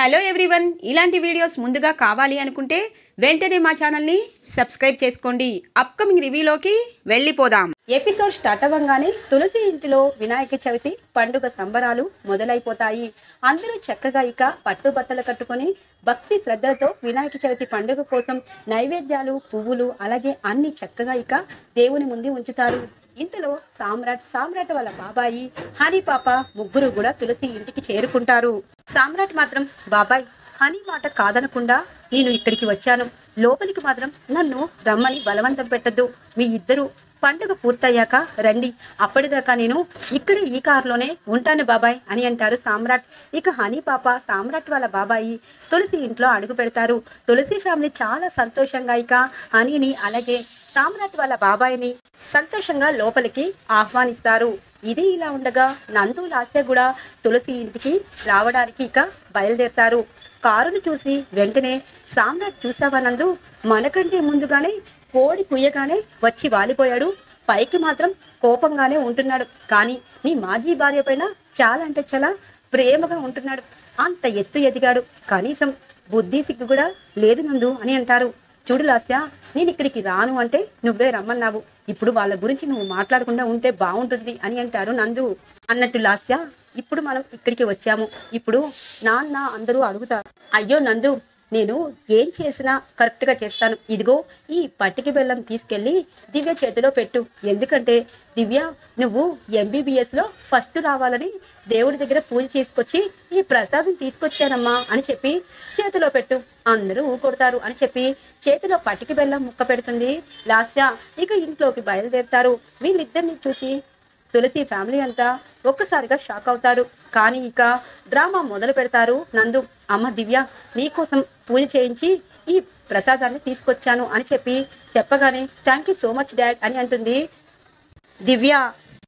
Hello everyone ఇలాంటి videos ముందుగా కావాలి అనుకుంటే వెంటనే మా ఛానల్ని సబ్స్క్రైబ్ చేసుకోండి. అప్కమింగ్ రివ్యూలోకి వెళ్ళిపోదాం. ఎపిసోడ్ స్టార్ట్ అవ్వగానే తులసి ఇంటిలో వినాయక చవితి పండుగ సంబరాలు మొదలైపోతాయి. అందరూ చక్కగా ఇక పట్టుబట్టలు కట్టుకొని భక్తి శ్రద్ధలతో వినాయక చవితి పండుగ కోసం నైవేద్యాలు పువ్వులు అలాగే అన్ని చక్కగా ఇక దేవుని ముందు ఉంచుతారు. ఇంతలో సామ్రాట్ సామ్రాట్ వాళ్ళ బాబాయి హనీ పాప ముగ్గురు కూడా తులసి ఇంటికి చేరుకుంటారు. సామ్రాట్ మాత్రం బాబాయ్ హనీ మాట కాదనకుండా నేను ఇక్కడికి వచ్చాను. లోపలికి మాత్రం నన్ను రమ్మని బలవంతం పెట్టద్దు. మీ ఇద్దరు పండుగ పూర్తయ్యాక రండి. అప్పటిదాకా నేను ఇక్కడే ఈ కారులోనే ఉంటాను బాబాయ్ అని అంటారు సామ్రాట్. ఇక హనీ పాప సామ్రాట్ వాళ్ళ బాబాయి తులసి ఇంట్లో అడుగు పెడతారు. తులసి ఫ్యామిలీ చాలా సంతోషంగా ఇక హనీని అలాగే సామ్రాట్ వాళ్ళ బాబాయిని సంతోషంగా లోపలికి ఆహ్వానిస్తారు. ఇది ఇలా ఉండగా నందు లాస్య కూడా తులసి ఇంటికి రావడానికి ఇక బయలుదేరతారు. కారును చూసి వెంటనే సామ్రాట్ చూసావా నందు? మనకంటే ముందుగానే కోడి కుయ్యగానే వచ్చి వాలిపోయాడు. పైకి మాత్రం కోపంగానే ఉంటున్నాడు. కానీ నీ మాజీ భార్య పైన చాలా అంటే చాలా ప్రేమగా ఉంటున్నాడు. అంత ఎత్తు ఎదిగాడు. కనీసం బుద్ధి సిగ్గు కూడా లేదు నందు అని అంటారు. చూడు లాస్య నేను ఇక్కడికి రాను అంటే నువ్వే రమ్మన్నావు. ఇప్పుడు వాళ్ళ గురించి నువ్వు మాట్లాడకుండా ఉంటే బాగుంటుంది అని అంటారు నందు. అన్నట్టు లాస్య ఇప్పుడు మనం ఇక్కడికి వచ్చాము. ఇప్పుడు నాన్న అందరూ అడుగుతారు. అయ్యో నందు నేను ఏం చేసినా కరెక్ట్గా చేస్తాను. ఇదిగో ఈ పట్టికి బెల్లం తీసుకెళ్ళి దివ్య చేతిలో పెట్టు. ఎందుకంటే దివ్య నువ్వు ఎంబీబీఎస్లో ఫస్ట్ రావాలని దేవుడి దగ్గర పూజ చేసుకొచ్చి ఈ ప్రసాదం తీసుకొచ్చానమ్మా అని చెప్పి చేతిలో పెట్టు. అందరూ ఊకొడతారు అని చెప్పి చేతిలో పట్టికి బెల్లం ముక్క పెడుతుంది. లాస్య ఇక ఇంట్లోకి బయలుదేరుతారు. వీళ్ళిద్దరిని చూసి తులసి ఫ్యామిలీ అంతా ఒక్కసారిగా షాక్ అవుతారు. కానీ ఇక డ్రామా మొదలు పెడతారు నందు. అమ్మ దివ్య నీకోసం పూజ చేయించి ఈ ప్రసాదాన్ని తీసుకొచ్చాను అని చెప్పి చెప్పగానే thank you so much dad అని అంటుంది. దివ్య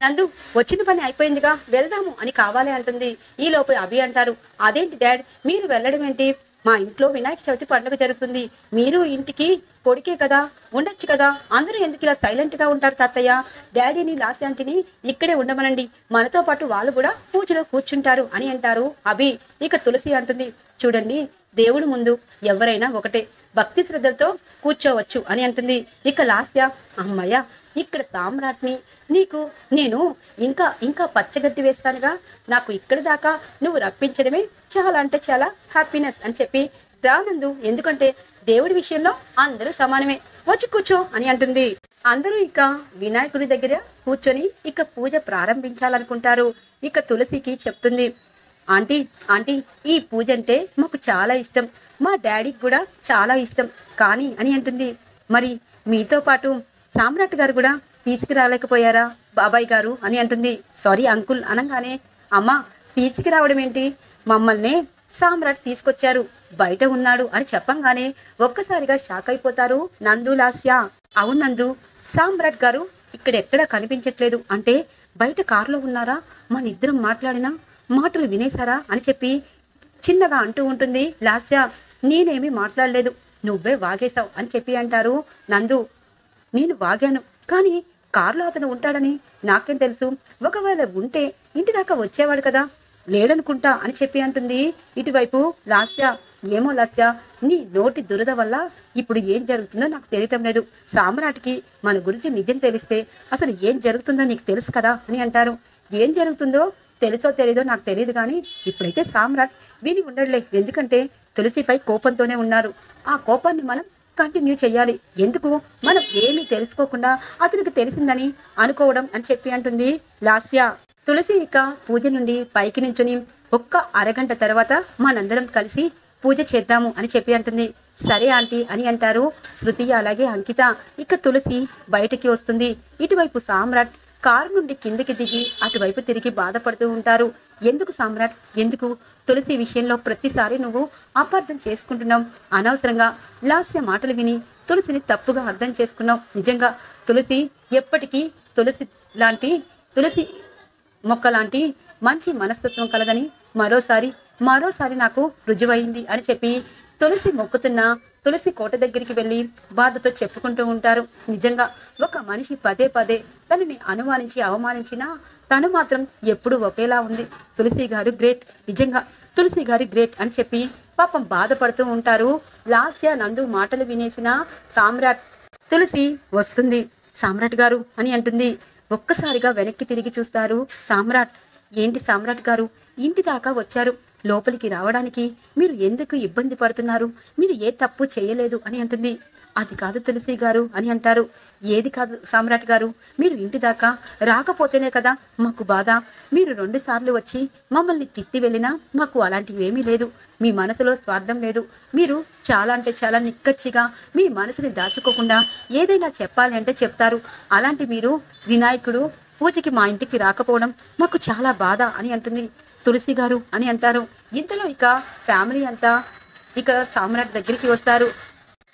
నందు వచ్చిన పని అయిపోయిందిగా వెళ్దాము అని కావాలి అంటుంది. ఈ లోపు అభి అంటారు. అదేంటి డాడ్ మీరు వెళ్ళడం ఏంటి మా ఇంట్లో వినాయక చవితి పండుగ జరుగుతుంది. మీరు ఇంటికి కొడుకే కదా ఉండొచ్చు కదా. అందరూ ఎందుకు ఇలా సైలెంట్గా ఉంటారు తాతయ్య? డాడీని లాస్ ఆంటీని ఇక్కడే ఉండమనండి. మనతో పాటు వాళ్ళు కూడా పూజలో కూర్చుంటారు అని అంటారు. అభి ఇక తులసి అంటుంది. చూడండి దేవుడి ముందు ఎవరైనా ఒకటే. భక్తి శ్రద్ధలతో కూర్చోవచ్చు అని అంటుంది. ఇక లాస్య అమ్మయ్య ఇక్కడ సామ్రాట్ని నీకు నేను ఇంకా ఇంకా పచ్చగడ్డి వేస్తానుగా. నాకు ఇక్కడి దాకా నువ్వు రప్పించడమే చాలా అంటే చాలా హ్యాపీనెస్ అని చెప్పి రానందు. ఎందుకంటే దేవుడి విషయంలో అందరూ సమానమే. వచ్చి కూర్చో అని అంటుంది. అందరూ ఇక వినాయకుడి దగ్గర కూర్చొని ఇక పూజ ప్రారంభించాలనుకుంటారు. ఇక తులసికి చెప్తుంది. ఆంటీ ఆంటీ ఈ పూజ అంటే మాకు చాలా ఇష్టం. మా డాడీకి కూడా చాలా ఇష్టం. కానీ అని అంటుంది. మరి మీతో పాటు సామ్రాట్ గారు కూడా తీసుకురాలేకపోయారా బాబాయ్ గారు? అని అంటుంది. సారీ అంకుల్ అనగానే అమ్మా తీసుకురావడం ఏంటి? మమ్మల్ని సామ్రాట్ తీసుకొచ్చారు. బయట ఉన్నాడు అని చెప్పంగానే ఒక్కసారిగా షాక్ అయిపోతారు నందు లాస్య. అవును నందు సామ్రాట్ గారు ఇక్కడెక్కడ కనిపించట్లేదు? అంటే బయట కారులో ఉన్నారా? మన ఇద్దరం మాట్లాడినా మాటలు వినేశారా? అని చెప్పి చిన్నగా అంటూ ఉంటుంది లాస్య. నేనేమి మాట్లాడలేదు. నువ్వే వాగేశావు అని చెప్పి అంటారు నందు. నేను వాగాను కానీ కారులో అతను ఉంటాడని నాకేం తెలుసు. ఒకవేళ ఉంటే ఇంటి దాకా వచ్చేవాడు కదా. లేడనుకుంటా అని చెప్పి అంటుంది. ఇటువైపు లాస్య ఏమో లాస్య నీ నోటి దురద వల్ల ఇప్పుడు ఏం జరుగుతుందో నాకు తెలియటం లేదు. సామ్రాట్కి మన గురించి నిజం తెలిస్తే అసలు ఏం జరుగుతుందో నీకు తెలుసు కదా అని అంటారు. ఏం జరుగుతుందో తెలుసో తెలీదో నాకు తెలియదు కానీ ఇప్పుడైతే సామ్రాట్ విని ఉండడులే. ఎందుకంటే తులసిపై కోపంతోనే ఉన్నారు. ఆ కోపాన్ని మనం కంటిన్యూ చేయాలి ఎందుకు? మనం ఏమీ తెలుసుకోకుండా అతనికి తెలిసిందని అనుకోవడం అని చెప్పి అంటుంది లాస్య. తులసి ఇక పూజ నుండి పైకి నుంచుని ఒక్క అరగంట తర్వాత మనందరం కలిసి పూజ చేద్దాము అని చెప్పి అంటుంది. సరే ఆంటీ అని అంటారు. శృతి అలాగే అంకిత. ఇక తులసి బయటికి వస్తుంది. ఇటువైపు సామ్రాట్ కారు నుండి కిందకి దిగి అటువైపు తిరిగి బాధపడుతూ ఉంటారు. ఎందుకు సామ్రాట్? ఎందుకు? తులసి విషయంలో ప్రతిసారి నువ్వు అపార్థం చేసుకుంటున్నావు. అనవసరంగా లాస్య మాటలు విని తులసిని తప్పుగా అర్థం చేసుకున్నావు. నిజంగా తులసి ఎప్పటికీ తులసి లాంటి తులసి మొక్క లాంటి మంచి మనస్తత్వం కలదని మరోసారి మరోసారి నాకు రుజువైంది అని చెప్పి తులసి మొక్కుతున్న తులసి కోట దగ్గరికి వెళ్ళి బాధతో చెప్పుకుంటూ ఉంటారు. నిజంగా ఒక మనిషి పదే పదే తనని అనుమానించి అవమానించినా తను మాత్రం ఎప్పుడూ ఒకేలా ఉంది. తులసి గారు గ్రేట్. నిజంగా తులసి గారి గ్రేట్ అని చెప్పి పాపం బాధపడుతూ ఉంటారు. లాస్య నందు మాటలు వినేసిన సామ్రాట్ తులసి వస్తుంది. సామ్రాట్ గారు అని అంటుంది. ఒక్కసారిగా వెనక్కి తిరిగి చూస్తారు. సామ్రాట్ ఏంటి సామ్రాట్ గారు? ఇంటి దాకా వచ్చారు. లోపలికి రావడానికి మీరు ఎందుకు ఇబ్బంది పడుతున్నారు? మీరు ఏ తప్పు చేయలేదు అని అంటుంది. అది కాదు తులసి గారు అని అంటారు. ఏది కాదు సామ్రాట్ గారు మీరు ఇంటి దాకా రాకపోతేనే కదా మాకు బాధ. మీరు రెండు సార్లు వచ్చి మమ్మల్ని తిట్టి వెళ్ళినా మాకు అలాంటివి ఏమీ లేదు. మీ మనసులో స్వార్థం లేదు. మీరు చాలా అంటే చాలా నిక్కచ్చిగా మీ మనసుని దాచుకోకుండా ఏదైనా చెప్పాలి అంటే చెప్తారు. అలాంటి మీరు వినాయకుడు పూజకి మా ఇంటికి రాకపోవడం మాకు చాలా బాధ అని అంటుంది తులసి గారు అని అంటారు. ఇంతలో ఇక ఫ్యామిలీ అంతా ఇక సామ్రాట్ దగ్గరికి వస్తారు.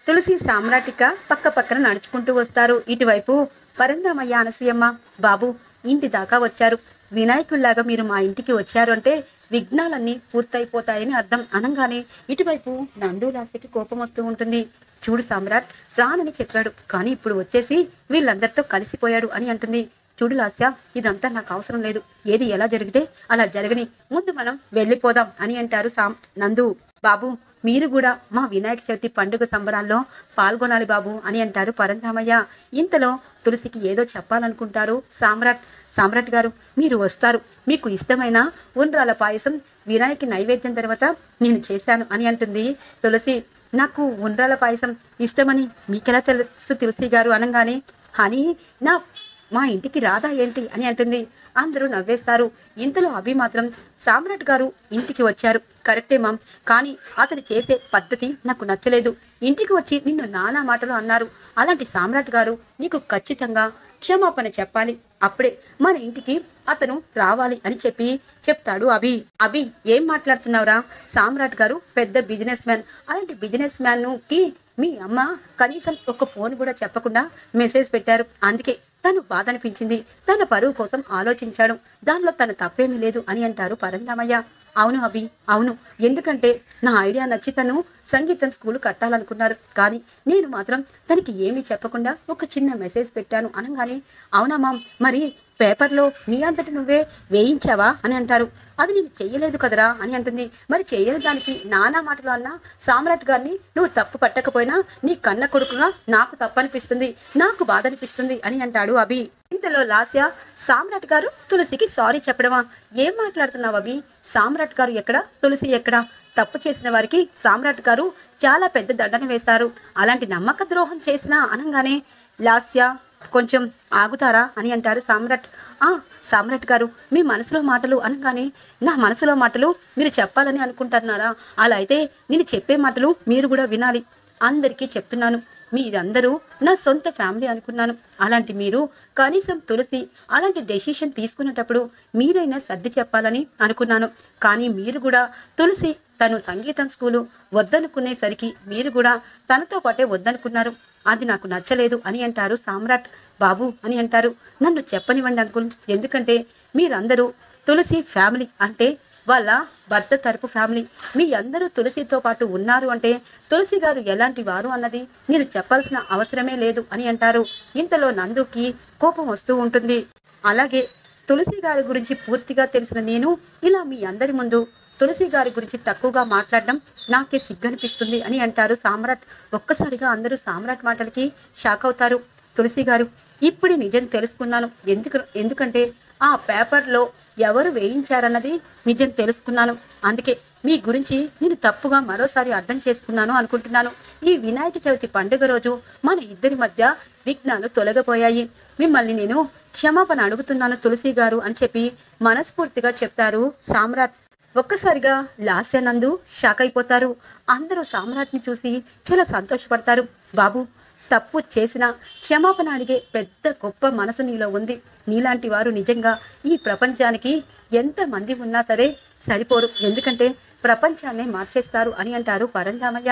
తులసి సామ్రాటిక పక్క పక్కన నడుచుకుంటూ వస్తారు. ఇటువైపు పరందామయ్య అనసూయమ్మ బాబు ఇంటి దాకా వచ్చారు. వినాయకుల్లాగా మీరు మా ఇంటికి వచ్చారు అంటే విఘ్నాలన్నీ పూర్తయిపోతాయని అర్థం. అనగానే ఇటువైపు నందులాసకి కోపం వస్తూ ఉంటుంది. చూడు సామ్రాట్ రానని చెప్పాడు. కానీ ఇప్పుడు వచ్చేసి వీళ్ళందరితో కలిసిపోయాడు అని అంటుంది. చూడు లాస్య ఇదంతా నాకు అవసరం లేదు. ఏది ఎలా జరిగితే అలా జరగని. ముందు మనం వెళ్ళిపోదాం అని అంటారు సామ్ నందు. బాబు మీరు కూడా మా వినాయక చవితి పండుగ సంబరాల్లో పాల్గొనాలి బాబు అని అంటారు పరంధామయ్య. ఇంతలో తులసికి ఏదో చెప్పాలనుకుంటారు సామ్రాట్. సామ్రాట్ గారు మీరు వస్తారు. మీకు ఇష్టమైన ఉండ్రాల పాయసం వినాయక నైవేద్యం తర్వాత నేను చేశాను అని అంటుంది తులసి. నాకు ఉండ్రాల పాయసం ఇష్టమని మీకెలా తెలుసు తులసి గారు అనగానే అని నా మా ఇంటికి రాదా ఏంటి అని అంటుంది. అందరూ నవ్వేస్తారు. ఇంతలో అభి మాత్రం సామ్రాట్ గారు ఇంటికి వచ్చారు. కరెక్టే మామ్. కానీ అతను చేసే పద్ధతి నాకు నచ్చలేదు. ఇంటికి వచ్చి నిన్ను నానా మాటలు అన్నారు. అలాంటి సామ్రాట్ గారు నీకు ఖచ్చితంగా క్షమాపణ చెప్పాలి. అప్పుడే మన ఇంటికి అతను రావాలి అని చెప్పి చెప్తాడు అభి. అభి ఏం మాట్లాడుతున్నావురా? సామ్రాట్ గారు పెద్ద బిజినెస్ మ్యాన్. అలాంటి బిజినెస్ మ్యాన్కి మీ అమ్మ కనీసం ఒక ఫోన్ కూడా చెప్పకుండా మెసేజ్ పెట్టారు. అందుకే తను బాధనిపించింది. తన పరువు కోసం ఆలోచించాడు. దానిలో తన తప్పేమీ లేదు అని అంటారు పరందామయ్య. అవును అభి అవును. ఎందుకంటే నా ఐడియా నచ్చి తను సంగీతం స్కూల్ కట్టాలనుకున్నారు. కానీ నేను మాత్రం తనకి ఏమీ చెప్పకుండా ఒక చిన్న మెసేజ్ పెట్టాను అనగానే అవునా మామ్ మరి పేపర్లో నీ అంతటి నువ్వే వేయించావా అని అంటారు. అది నేను చెయ్యలేదు కదరా అని అంటుంది. మరి చేయని దానికి నానా మాటలు అన్నా సామ్రాట్ గారిని నువ్వు తప్పు పట్టకపోయినా నీ కన్న కొడుకుగా నాకు తప్పు అనిపిస్తుంది నాకు బాధ అనిపిస్తుంది అని అంటాడు అభి. ఇంతలో లాస్య సామ్రాట్ గారు తులసికి సారీ చెప్పడమా? ఏం మాట్లాడుతున్నావు అభి? సామ్రాట్ గారు ఎక్కడ? తులసి ఎక్కడ? తప్పు చేసిన వారికి సామ్రాట్ గారు చాలా పెద్ద దండన వేస్తారు. అలాంటి నమ్మక ద్రోహం చేసినా అనగానే లాస్య కొంచెం ఆగుతారా అని అంటారు సామ్రాట్. ఆ సామ్రాట్ గారు మీ మనసులో మాటలు అనగానే నా మనసులో మాటలు మీరు చెప్పాలని అనుకుంటున్నారా? అలా అయితే నేను చెప్పే మాటలు మీరు కూడా వినాలి. అందరికీ చెప్తున్నాను. మీరందరూ నా సొంత ఫ్యామిలీ అనుకున్నాను. అలాంటి మీరు కనీసం తులసి అలాంటి డెసిషన్ తీసుకునేటప్పుడు మీరైనా సర్ది చెప్పాలని అనుకున్నాను. కానీ మీరు కూడా తులసి తను సంగీతం స్కూలు వద్దనుకునేసరికి మీరు కూడా తనతో పాటే వద్దనుకున్నారు. అది నాకు నచ్చలేదు అని అంటారు సామ్రాట్ బాబు అని అంటారు. నన్ను చెప్పనివ్వండి అంకుల్. ఎందుకంటే మీరందరూ తులసి ఫ్యామిలీ అంటే వాళ్ళ భర్త తరపు ఫ్యామిలీ. మీ అందరూ తులసితో పాటు ఉన్నారు అంటే తులసి గారు ఎలాంటి వారు అన్నది నేను చెప్పాల్సిన అవసరమే లేదు అని అంటారు. ఇంతలో నందుకి కోపం వస్తూ ఉంటుంది. అలాగే తులసి గారి గురించి పూర్తిగా తెలిసిన నేను ఇలా మీ అందరి ముందు తులసి గారి గురించి తక్కువగా మాట్లాడడం నాకే సిగ్గనిపిస్తుంది అని అంటారు సామ్రాట్. ఒక్కసారిగా అందరూ సామ్రాట్ మాటలకి షాక్ అవుతారు. తులసి గారు ఇప్పుడే నిజం తెలుసుకున్నాను. ఎందుకు ఎందుకంటే ఆ పేపర్లో ఎవరు వేయించారన్నది నిజం తెలుసుకున్నాను. అందుకే మీ గురించి నేను తప్పుగా మరోసారి అర్థం చేసుకున్నాను అనుకుంటున్నాను. ఈ వినాయక చవితి పండుగ రోజు మన ఇద్దరి మధ్య విఘ్నాలు తొలగిపోయాయి. మిమ్మల్ని నేను క్షమాపణ అడుగుతున్నాను తులసి గారు అని చెప్పి మనస్ఫూర్తిగా చెప్తారు సామ్రాట్. ఒక్కసారిగా లాస్యానందు షాక్ అయిపోతారు. అందరూ సామ్రాట్ని చూసి చాలా సంతోషపడతారు. బాబు తప్పు చేసిన క్షమాపణ అడిగే పెద్ద గొప్ప మనసు నీలో ఉంది. నీలాంటి వారు నిజంగా ఈ ప్రపంచానికి ఎంతమంది ఉన్నా సరే సరిపోరు. ఎందుకంటే ప్రపంచాన్నే మార్చేస్తారు అని అంటారు పరంధామయ్య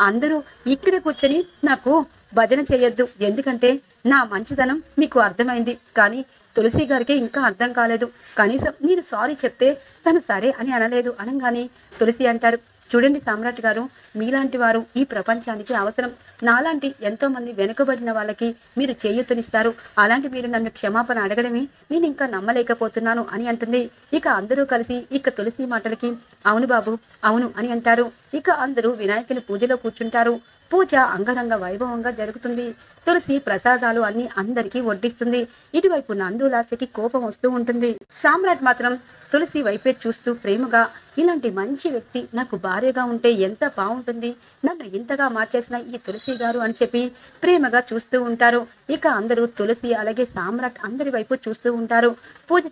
అందరూ ఇక్కడే కూర్చొని నాకు భజన చేయొద్దు. ఎందుకంటే నా మంచిదనం మీకు అర్థమైంది. కానీ తులసి గారికి ఇంకా అర్థం కాలేదు. కనీసం నేను సారీ చెప్తే తను సరే అని అనలేదు. అనగానే తులసి అంటారు చూడండి సామ్రాట్ గారు మీలాంటి వారు ఈ ప్రపంచానికి అవసరం. నాలాంటి ఎంతో మంది వెనుకబడిన వాళ్ళకి మీరు చేయూతనిస్తారు. అలాంటి మీరు నన్ను క్షమాపణ అడగడమే నేను ఇంకా నమ్మలేకపోతున్నాను అని అంటుంది. ఇక అందరూ కలిసి ఇక తులసి మాటలకి అవును బాబు అవును అని అంటారు. ఇక అందరూ వినాయకుని పూజలో కూర్చుంటారు. పూజ అంగరంగ వైభవంగా జరుగుతుంది. తులసి ప్రసాదాలు అన్ని అందరికీ వడ్డిస్తుంది. ఇటువైపు నందులాసకి కోపం వస్తూ ఉంటుంది. సామ్రాట్ మాత్రం తులసి వైపే చూస్తూ ప్రేమగా ఇలాంటి మంచి వ్యక్తి నాకు భార్యగా ఉంటే ఎంత బాగుంటుంది నన్ను ఇంతగా మార్చేసిన ఈ తులసి గారు అని చెప్పి ప్రేమగా చూస్తూ ఉంటారు. ఇక అందరూ తులసి అలాగే సామ్రాట్ అందరి వైపు చూస్తూ ఉంటారు. పూజ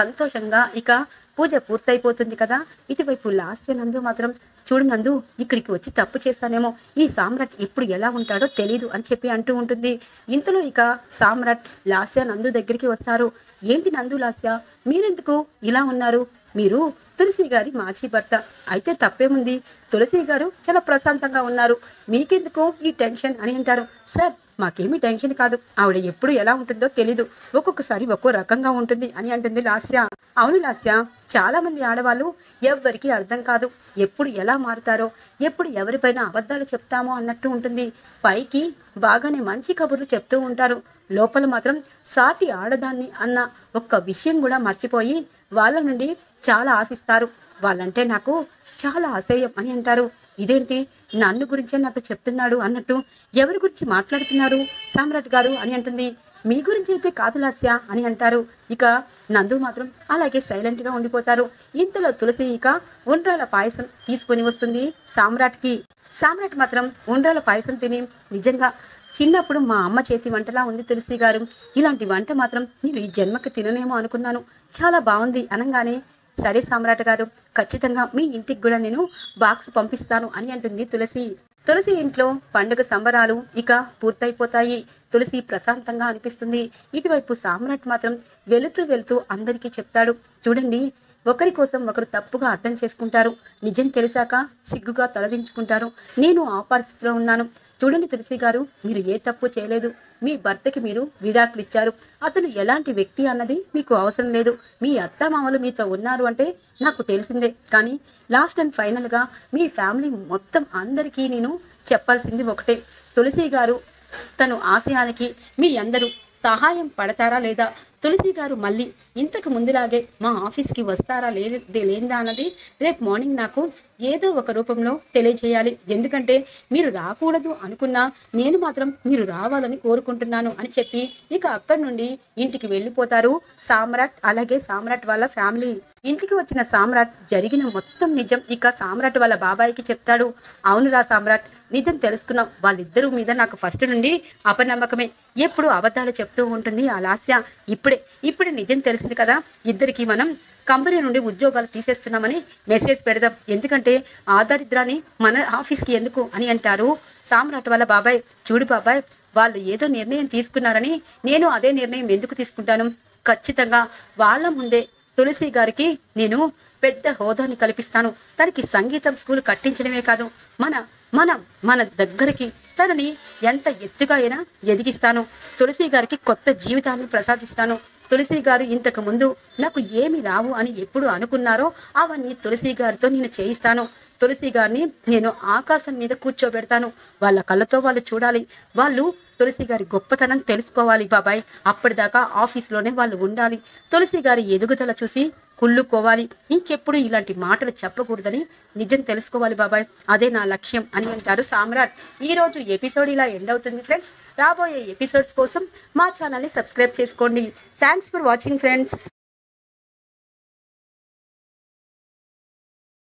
సంతోషంగా ఇక పూజ పూర్తయిపోతుంది కదా. ఇటువైపు లాస్య నందు మాత్రం చూడు నందు ఇక్కడికి వచ్చి తప్పు చేశానేమో. ఈ సామ్రాట్ ఇప్పుడు ఎలా ఉంటాడో తెలీదు అని చెప్పి అంటూ ఉంటుంది. ఇంతలో ఇక సామ్రాట్ లాస్య నందు దగ్గరికి వస్తారు. ఏంటి నందు లాస్య? మీరెందుకు ఇలా ఉన్నారు? మీరు తులసి గారి మాజీ భర్త. అయితే తప్పేముంది? తులసి గారు చాలా ప్రశాంతంగా ఉన్నారు. మీకెందుకు ఈ టెన్షన్ అని అంటారు. సార్ మాకేమీ టెన్షన్ కాదు. ఆవిడ ఎప్పుడు ఎలా ఉంటుందో తెలీదు. ఒక్కొక్కసారి ఒక్కో రకంగా ఉంటుంది అని అంటుంది లాస్య. అవును లాస్య చాలా మంది ఆడవాళ్ళు ఎవ్వరికీ అర్థం కాదు. ఎప్పుడు ఎలా మారుతారో ఎప్పుడు ఎవరిపైన అబద్ధాలు చెప్తామో అన్నట్టు ఉంటుంది. పైకి బాగానే మంచి కబుర్లు చెప్తూ ఉంటారు. లోపల మాత్రం సాటి ఆడదాన్ని అన్న ఒక్క విషయం కూడా మర్చిపోయి వాళ్ళ నుండి చాలా ఆశిస్తారు. వాళ్ళంటే నాకు చాలా అసహ్యం అని అంటారు. ఇదేంటి? నన్ను గురించే నాతో చెప్తున్నాడు అన్నట్టు ఎవరి గురించి మాట్లాడుతున్నారు? సామ్రాట్ గారు అని అంటుంది. మీ గురించి అయితే కాదు లాస్య అని అంటారు. ఇక నందు మాత్రం అలాగే సైలెంట్గా ఉండిపోతారు. ఇంతలో తులసి ఇక ఉండ్రాల పాయసం తీసుకొని వస్తుంది సామ్రాట్కి. సామ్రాట్ మాత్రం ఉండ్రాల పాయసం తిని నిజంగా చిన్నప్పుడు మా అమ్మ చేతి వంటలా ఉంది తులసి గారు. ఇలాంటి వంట మాత్రం నేను ఈ జన్మకి తిననేమో అనుకున్నాను. చాలా బాగుంది అనగానే సరే సామ్రాట్ గారు ఖచ్చితంగా మీ ఇంటికి కూడా నేను బాక్స్ పంపిస్తాను అని అంటుంది తులసి. తులసి ఇంట్లో పండుగ సంబరాలు ఇక పూర్తయిపోతాయి. తులసి ప్రశాంతంగా అనిపిస్తుంది. ఇటువైపు సామ్రాట్ మాత్రం వెళుతూ వెళుతూ అందరికీ చెప్తాడు. చూడండి ఒకరి కోసం ఒకరు తప్పుగా అర్థం చేసుకుంటారు. నిజం తెలిసాక సిగ్గుగా తలదించుకుంటారు. నేను ఆ పరిస్థితిలో ఉన్నాను. చూడండి తులసి గారు మీరు ఏ తప్పు చేయలేదు. మీ భర్తకి మీరు విడాకులు ఇచ్చారు అతను ఎలాంటి వ్యక్తి అన్నది మీకు అవసరం లేదు. మీ అత్తమామలు మీతో ఉన్నారు అంటే నాకు తెలిసిందే. కానీ లాస్ట్ అండ్ ఫైనల్గా మీ ఫ్యామిలీ మొత్తం అందరికీ నేను చెప్పాల్సింది ఒకటే. తులసి గారు తను ఆశయానికి మీ అందరూ సహాయం పడతారా లేదా? తులసి గారు మళ్ళీ ఇంతకు ముందులాగే మా ఆఫీస్కి వస్తారా లేదే లేదా అన్నది రేపు మార్నింగ్ నాకు ఏదో ఒక రూపంలో తెలియజేయాలి. ఎందుకంటే మీరు రాకూడదు అనుకున్నా నేను మాత్రం మీరు రావాలని కోరుకుంటున్నాను అని చెప్పి ఇక అక్కడి నుండి ఇంటికి వెళ్ళిపోతారు. సామ్రాట్ అలాగే సామ్రాట్ వాళ్ళ ఫ్యామిలీ. ఇంటికి వచ్చిన సామ్రాట్ జరిగిన మొత్తం నిజం ఇక సామ్రాట్ వాళ్ళ బాబాయికి చెప్తాడు. అవునురా సామ్రాట్ నిజం తెలుసుకున్నాం. వాళ్ళిద్దరూ మీద నాకు ఫస్ట్ నుండి అపనమ్మకమే. ఎప్పుడు అబద్ధాలు చెప్తూ ఉంటుంది ఆ లాస్య. ఇప్పుడు ఇప్పుడే నిజం తెలిసింది కదా. ఇద్దరికి మనం కంపెనీ నుండి ఉద్యోగాలు తీసేస్తున్నామని మెసేజ్ పెడదాం. ఎందుకంటే ఆధారిద్రాన్ని మన ఆఫీస్కి ఎందుకు అని అంటారు. సామ్రాట్ వాళ్ళ బాబాయ్ చూడు బాబాయ్ వాళ్ళు ఏదో నిర్ణయం తీసుకున్నారని నేను అదే నిర్ణయం ఎందుకు తీసుకుంటాను? ఖచ్చితంగా వాళ్ళ ముందే తులసి గారికి నేను పెద్ద హోదాని కల్పిస్తాను. తనకి సంగీతం స్కూల్ కట్టించడమే కాదు. మన మనం మన దగ్గరికి తనని ఎంత ఎత్తుగా అయినా ఎదిగిస్తాను. తులసి గారికి కొత్త జీవితాన్ని ప్రసాదిస్తాను. తులసి గారు ఇంతకు ముందు నాకు ఏమి రావు అని ఎప్పుడు అనుకున్నారో అవన్నీ తులసి గారితో నేను చేయిస్తాను. తులసి గారిని నేను ఆకాశం మీద కూర్చోబెడతాను. వాళ్ళ కళ్ళతో వాళ్ళు చూడాలి. వాళ్ళు తులసి గారి గొప్పతనం తెలుసుకోవాలి బాబాయ్. అప్పటిదాకా ఆఫీస్లోనే వాళ్ళు ఉండాలి. తులసి గారి ఎదుగుదల చూసి కుళ్ళుకోవాలి. ఇంకెప్పుడు ఇలాంటి మాటలు చెప్పకూడదని నిజం తెలుసుకోవాలి బాబాయ్. అదే నా లక్ష్యం అని అంటారు సామ్రాట్. ఈ రోజు ఎపిసోడ్ ఇలా ఎండ్ అవుతుంది ఫ్రెండ్స్. రాబోయే ఎపిసోడ్స్ కోసం మా ఛానల్ని సబ్స్క్రైబ్ చేసుకోండి. Thanks for watching friends